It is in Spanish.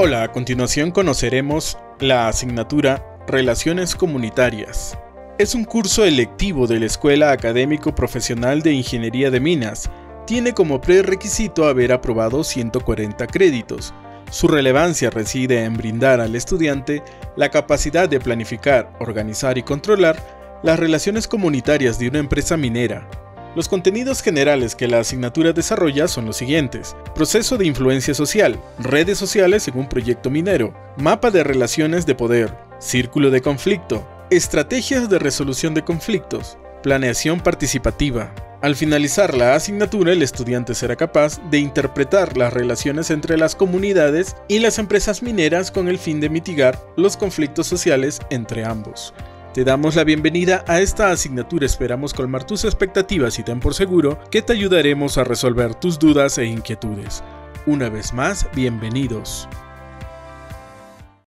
Hola, a continuación conoceremos la asignatura Relaciones Comunitarias. Es un curso electivo de la Escuela Académico Profesional de Ingeniería de Minas. Tiene como prerequisito haber aprobado 140 créditos. Su relevancia reside en brindar al estudiante la capacidad de planificar, organizar y controlar las relaciones comunitarias de una empresa minera, los contenidos generales que la asignatura desarrolla son los siguientes. Proceso de influencia social, redes sociales un proyecto minero, mapa de relaciones de poder, círculo de conflicto, estrategias de resolución de conflictos, planeación participativa. Al finalizar la asignatura, el estudiante será capaz de interpretar las relaciones entre las comunidades y las empresas mineras con el fin de mitigar los conflictos sociales entre ambos. Te damos la bienvenida a esta asignatura, esperamos colmar tus expectativas y ten por seguro que te ayudaremos a resolver tus dudas e inquietudes. Una vez más, bienvenidos.